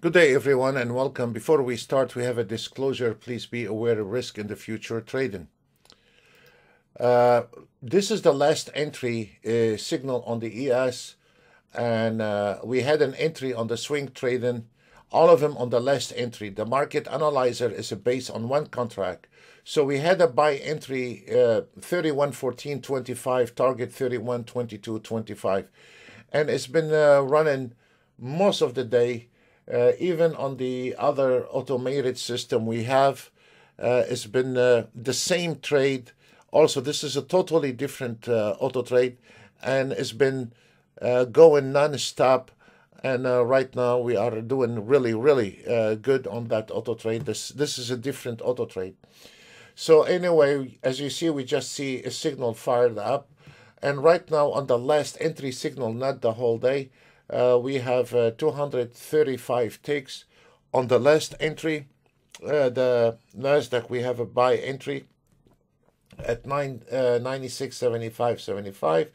Good day, everyone, and welcome. Before we start, we have a disclosure. Please be aware of risk in the future trading. Uh, this is the last entry uh, signal on the ES, and uh, we had an entry on the swing trading, all of them on the last entry. The market analyzer is based on one contract. So we had a buy entry uh, 31.14.25, target 31.22.25, and it's been uh, running most of the day uh, even on the other automated system we have, uh, it's been uh, the same trade. Also, this is a totally different uh, auto trade, and it's been uh, going non-stop. And uh, right now we are doing really, really good on that auto trade. This this is a different auto trade. So anyway, as you see, we just see a signal fired up, and right now on the last entry signal, not the whole day, uh, we have uh, 235 ticks on the last entry. Uh, the Nasdaq we have a buy entry at 9 uh, 96.75 75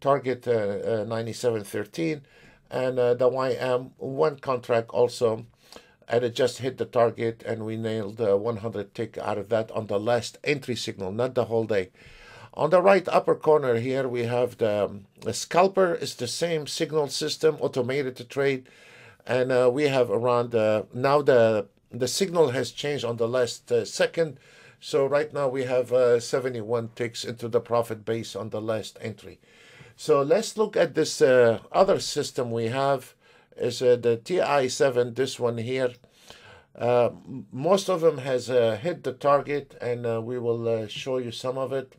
target uh, uh, 97.13 and uh, the YM one contract also and it just hit the target and we nailed uh, 100 tick out of that on the last entry signal not the whole day on the right upper corner here, we have the, the scalper. It's the same signal system, automated to trade. And uh, we have around, uh, now the, the signal has changed on the last uh, second. So right now we have uh, 71 ticks into the profit base on the last entry. So let's look at this uh, other system we have is uh, the TI7, this one here. most of them has hit the target and we will show you some of it.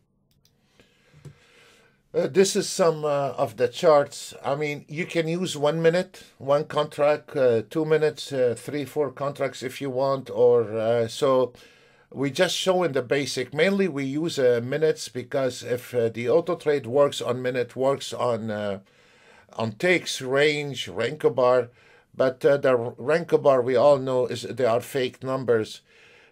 Uh, this is some uh, of the charts. I mean, you can use one minute, one contract, uh, two minutes, uh, three, four contracts if you want, or uh, so. We just showing the basic. Mainly, we use uh, minutes because if the auto trade works on minute, works on on ticks, range, Renko bar, but the Renko bar we all know is they are fake numbers.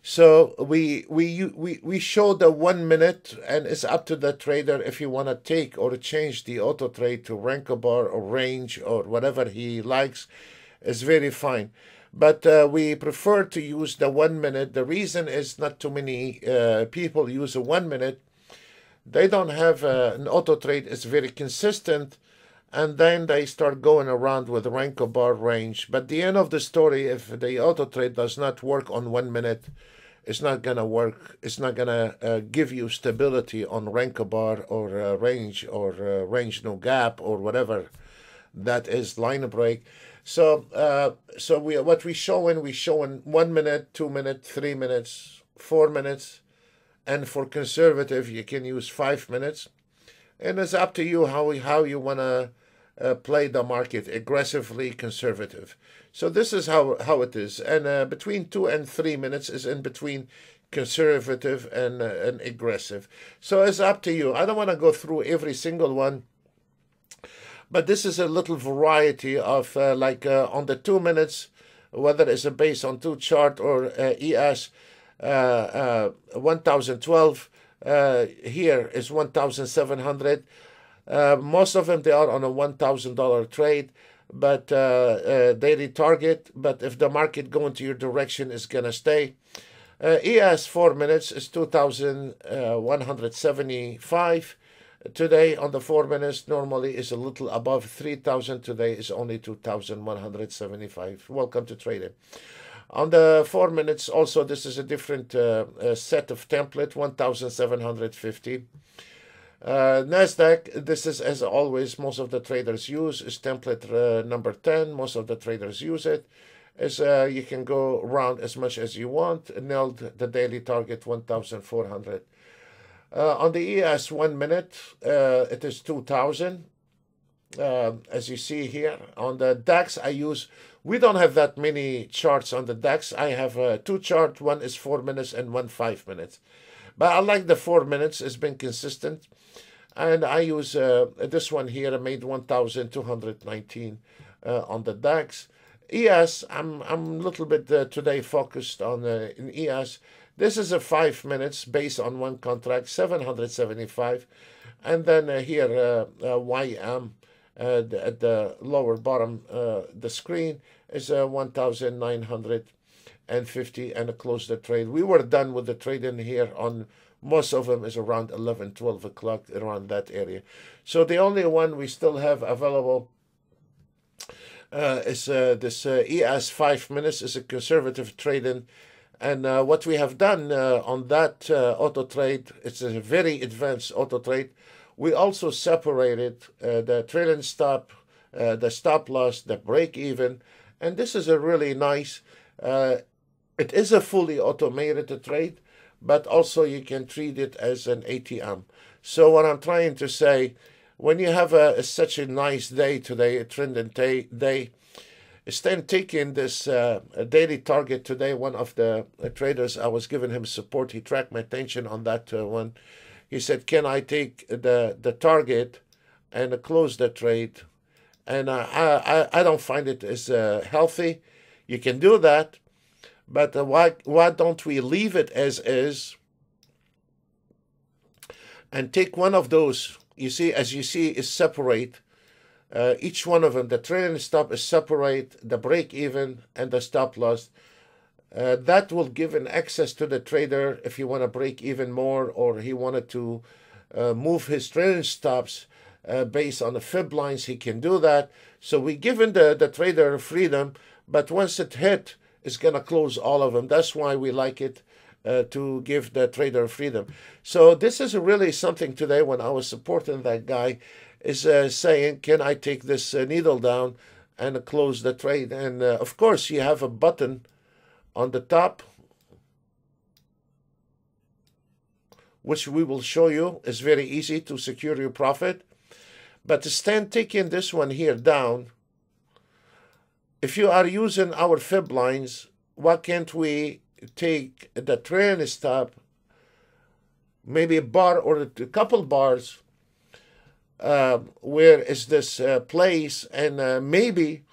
So we we we we show the one minute, and it's up to the trader if you want to take or change the auto trade to Renko bar or range or whatever he likes. It's very fine, but uh, we prefer to use the one minute. The reason is not too many uh, people use a one minute. They don't have uh, an auto trade. It's very consistent and then they start going around with Renko bar range. But the end of the story, if the auto trade does not work on one minute, it's not gonna work. It's not gonna uh, give you stability on Renko bar or uh, range or uh, range no gap or whatever that is line break. So uh, so we what we showing we showing one minute, two minutes, three minutes, four minutes, and for conservative you can use five minutes and it's up to you how how you want to uh, play the market aggressively conservative. So this is how how it is, and uh, between two and three minutes is in between conservative and uh, and aggressive. So it's up to you. I don't want to go through every single one. But this is a little variety of uh, like uh, on the two minutes, whether it's a base on two chart or uh, ES 1012, uh, here is 1,700. Uh, most of them they are on a $1,000 trade, but uh, uh, daily target. But if the market going to your direction, is gonna stay. Uh, ES four minutes is 2,175. Today on the four minutes normally is a little above 3,000. Today is only 2,175. Welcome to trading. On the four minutes, also, this is a different uh, uh, set of template, 1750. Uh, NASDAQ, this is as always, most of the traders use, is template uh, number 10. Most of the traders use it. Is uh, you can go around as much as you want. Nailed the daily target 1400. Uh, on the ES one minute, it is 2000. As you see here on the DAX, I use we don't have that many charts on the DAX. I have uh, two charts. One is four minutes and one five minutes. But I like the four minutes. It's been consistent. And I use uh, this one here. I made 1,219 uh, on the DAX. ES, I'm, I'm a little bit uh, today focused on uh, in ES. This is a five minutes based on one contract, 775. And then uh, here, YM uh, the, at the lower bottom uh, the screen is uh, 1950 and close the trade. We were done with the trade in here on most of them is around 11 12 o'clock around that area. So the only one we still have available uh, is uh, this uh, ES 5 minutes is a conservative trade-in. And uh, what we have done uh, on that uh, auto trade it's a very advanced auto trade we also separated the trailing stop the stop loss the break even and this is a really nice it is a fully automated trade but also you can treat it as an ATM so what I'm trying to say when you have a, a, such a nice day today, a trending day, day Stan taking this uh, daily target today. One of the uh, traders, I was giving him support. He tracked my attention on that uh, one. He said, "Can I take the the target and close the trade?" And I I, I don't find it as uh, healthy. You can do that, but uh, why why don't we leave it as is and take one of those? You see, as you see, is separate uh, each one of them, the trailing stop is separate, the break even and the stop loss. Uh, that will give an access to the trader if he want to break even more or he wanted to uh, move his trailing stops uh, based on the fib lines, he can do that. So we given the, the trader freedom, but once it hit, it's going to close all of them. That's why we like it. Uh, to give the trader freedom. So this is really something today when I was supporting that guy is uh, saying, can I take this uh, needle down and close the trade? And of course, you have a button on the top, which we will show you is very easy to secure your profit. But stand taking this one here down, if you are using our fib lines, why can't we take the trailing stop, maybe a bar or a couple bars, uh, where is this uh, place and uh, maybe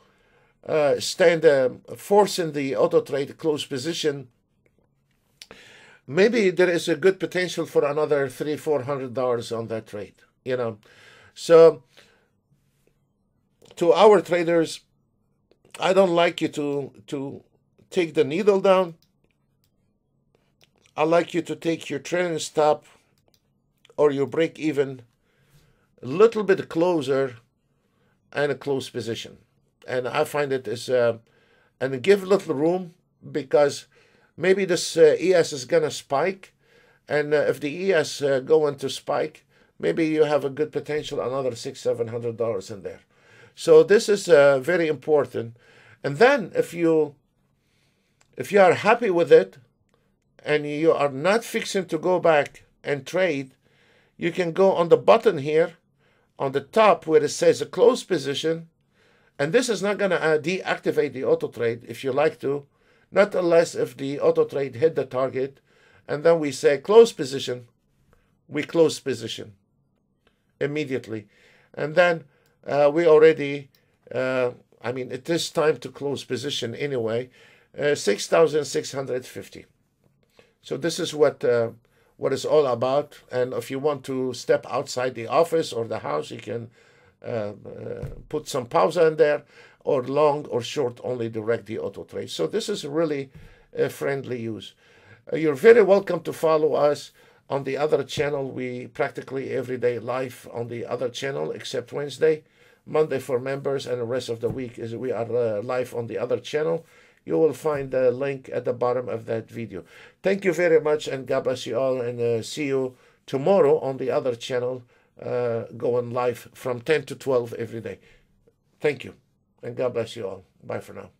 uh, stand uh, forcing the auto trade close position maybe there is a good potential for another three four hundred dollars on that trade you know so to our traders i don't like you to to take the needle down i like you to take your trailing stop or your break even a little bit closer and a close position. And I find it is, uh, and give a little room because maybe this uh, ES is to spike. And uh, if the ES uh, go into spike, maybe you have a good potential, another six, seven hundred dollars in there. So this is uh, very important. And then if you if you are happy with it and you are not fixing to go back and trade, you can go on the button here on the top where it says a close position, and this is not going to uh, deactivate the auto trade if you like to, not unless if the auto trade hit the target, and then we say close position, we close position immediately, and then uh, we already, uh, I mean, it is time to close position anyway, uh, 6,650. So this is what uh, what it's all about. And if you want to step outside the office or the house, you can put some pause in there, or long or short only direct the auto trade. So this is really a friendly use. Uh, you're very welcome to follow us on the other channel. We practically every day live on the other channel except Wednesday. Monday for members and the rest of the week is we are uh, live on the other channel you will find the link at the bottom of that video. Thank you very much and God bless you all and uh, see you tomorrow on the other channel uh, going live from 10 to 12 every day. Thank you and God bless you all. Bye for now.